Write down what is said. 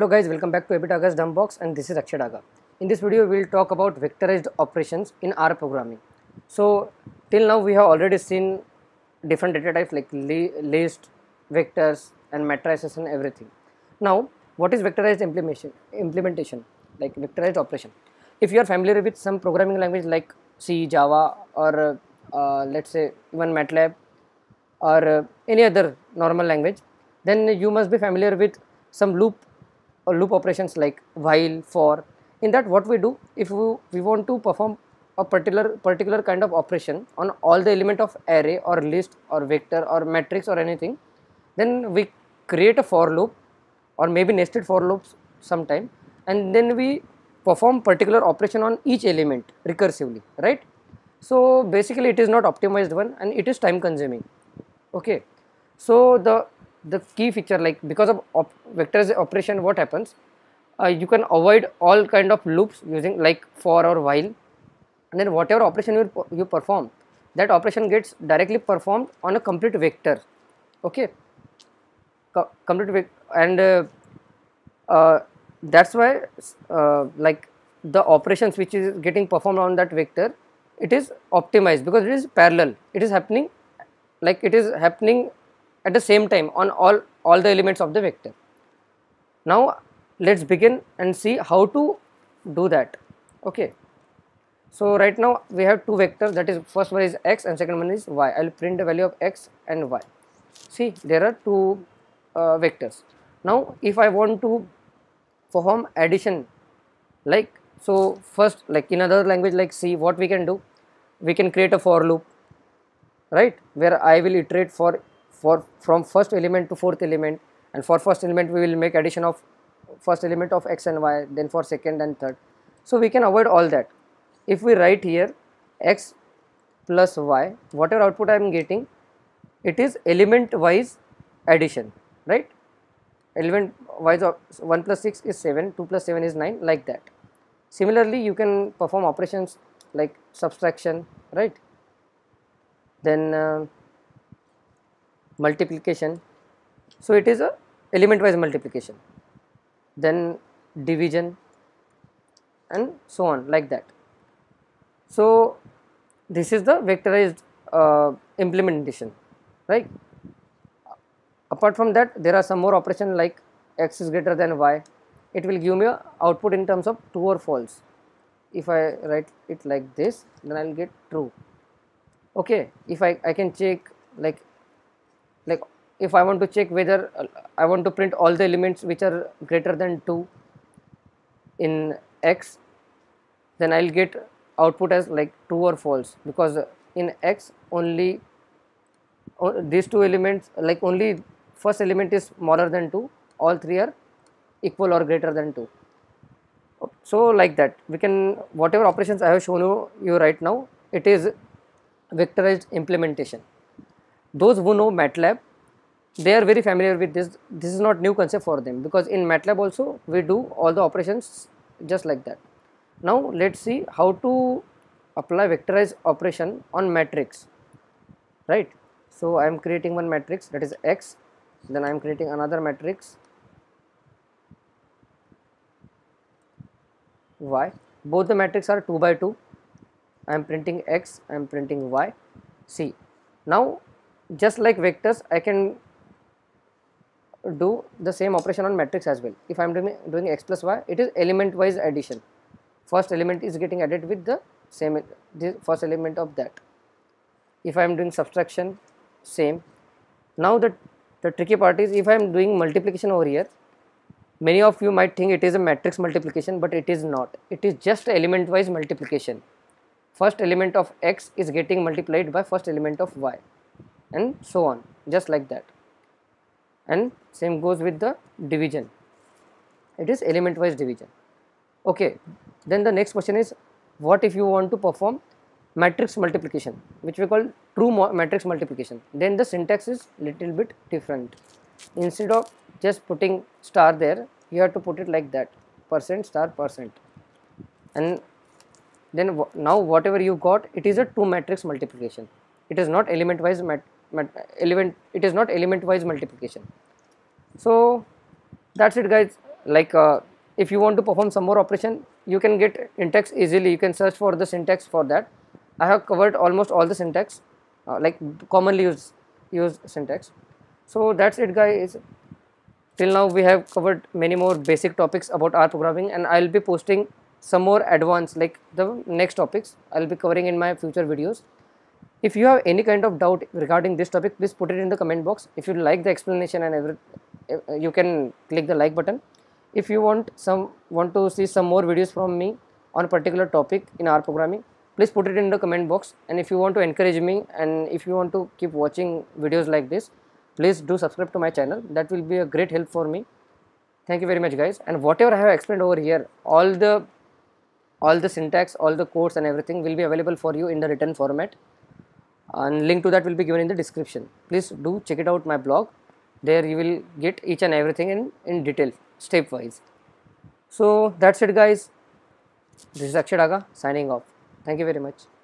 Hello guys, welcome back to APDaga's Dumb Box and this is Akshay Daga. In this video, we will talk about vectorized operations in R programming. So, till now we have already seen different data types like list, vectors and matrices and everything. Now, what is vectorized implementation? Implementation like vectorized operation. If you are familiar with some programming language like C, Java or uh, let's say even MATLAB or uh, any other normal language, then you must be familiar with some loop or loop operations like while, for. In that what we do if we, we want to perform a particular particular kind of operation on all the element of array or list or vector or matrix or anything, then we create a for loop or maybe nested for loops sometime and then we perform particular operation on each element recursively right? So basically it is not optimized one and it is time consuming. Okay. So the the key feature like because of op vectors operation what happens uh, you can avoid all kind of loops using like for or while. And then whatever operation you, you perform that operation gets directly performed on a complete vector. Okay? Co complete vector and uh, uh, that's why uh, like the operations which is getting performed on that vector it is optimized because it is parallel. It is happening like it is happening at the same time on all all the elements of the vector. Now let's begin and see how to do that. Okay. So right now we have two vectors that is first one is x and second one is y. I'll print the value of x and y. See there are two uh, vectors. Now if i want to perform addition like so first like in other language like c what we can do. We can create a for loop right where i will iterate for for from first element to fourth element and for first element we will make addition of first element of x and y then for second and third. So we can avoid all that. If we write here x plus y whatever output i am getting it is element wise addition right? Element wise of 1 plus 6 is 7 2 plus 7 is 9 like that. Similarly you can perform operations like subtraction right? Then uh, multiplication. So it is a element wise multiplication. Then division and so on like that. So this is the vectorized uh, implementation right? Apart from that there are some more operation like x is greater than y. It will give me a output in terms of true or false. If i write it like this then i'll get true. Okay if i i can check like like if i want to check whether i want to print all the elements which are greater than 2 in x then i'll get output as like true or false. Because in x only these two elements like only first element is smaller than 2 all three are equal or greater than 2 so like that we can whatever operations i have shown you, you right now it is vectorized implementation those who know matlab they are very familiar with this. This is not new concept for them because in matlab also we do all the operations just like that. Now let's see how to apply vectorized operation on matrix right? So i am creating one matrix that is x. Then I am creating another matrix y. Both the matrix are 2 by 2 I am printing x I am printing y see now just like vectors I can do the same operation on matrix as well. If I am doing, doing x plus y it is element wise addition. First element is getting added with the same the first element of that. If I am doing subtraction same. Now the the tricky part is if I am doing multiplication over here, many of you might think it is a matrix multiplication, but it is not. It is just element wise multiplication. First element of x is getting multiplied by first element of y and so on, just like that. And same goes with the division. It is element wise division. Okay, then the next question is what if you want to perform matrix multiplication which we call true matrix multiplication then the syntax is little bit different instead of just putting star there you have to put it like that percent star percent and then now whatever you got it is a true matrix multiplication it is not element wise mat, element it is not element wise multiplication. So that's it guys. Like uh, if you want to perform some more operation you can get syntax easily. You can search for the syntax for that. I have covered almost all the syntax uh, like commonly used used syntax. So that's it guys. Till now we have covered many more basic topics about r programming and i'll be posting some more advanced like the next topics i'll be covering in my future videos if you have any kind of doubt regarding this topic please put it in the comment box. If you like the explanation and every uh, you can click the like button. If you want some want to see some more videos from me on a particular topic in r programming please put it in the comment box. And if you want to encourage me and if you want to keep watching videos like this please do subscribe to my channel. That will be a great help for me. Thank you very much guys. And whatever i have explained over here all the all the syntax all the codes and everything will be available for you in the written format and link to that will be given in the description. Please do check it out my blog. There you will get each and everything in in detail stepwise. So that's it guys. This is akshay daga signing off. Thank you very much